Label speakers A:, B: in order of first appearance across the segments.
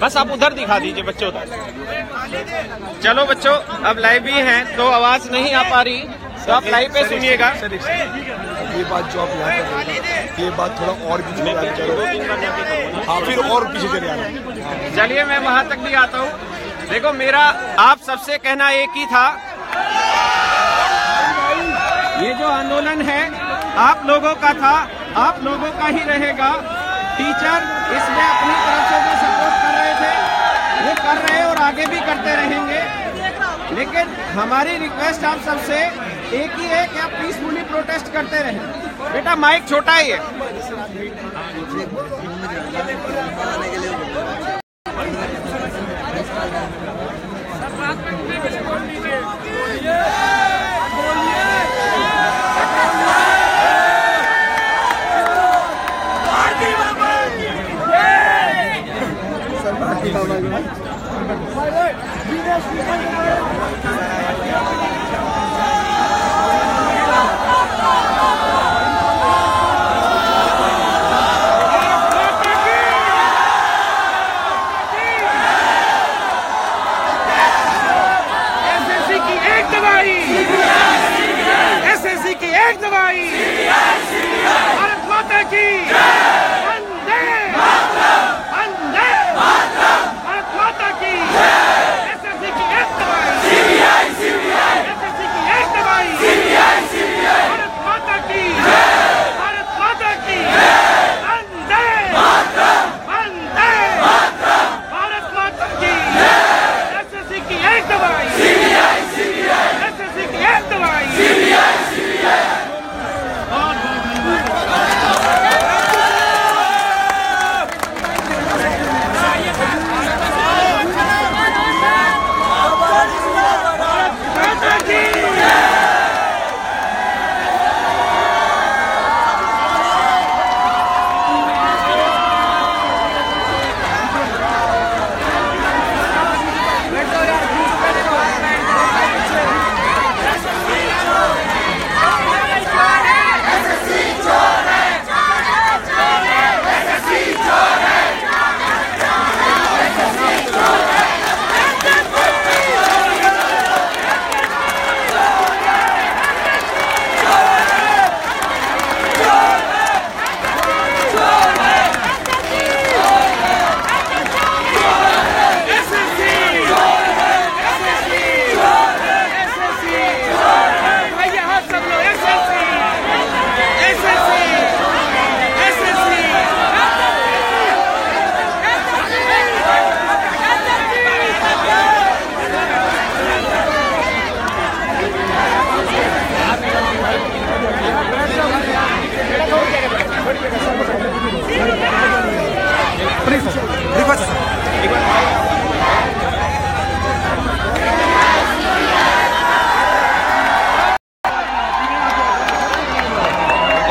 A: बस आप उधर दिखा दीजिए बच्चों उधर चलो बच्चों अब लाइव भी हैं तो आवाज़ नहीं आ पा रही। तो आप लाइव पे सुनिएगा।
B: ये बात जो आप यहाँ कर रहे हैं ये बात थोड़ा और पीछे याद करो हाँ। फिर और पीछे चले आना
A: चलिए मैं वहाँ तक भी आता हूँ। देखो मेरा आप सबसे कहना एक ही था। ये जो आंदोलन है आप लोगों का था आप लोगों का ही रहेगा। टीचर इसमें अपनी आगे भी करते रहेंगे लेकिन हमारी रिक्वेस्ट आप सबसे एक ही है कि आप पीसफुली प्रोटेस्ट करते रहे बेटा माइक छोटा ही है
C: एसएससी की एक दवाई एसएससी की एक दवाई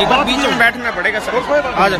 A: एक बार बीच में बैठना पड़ेगा सर। आ जाओ।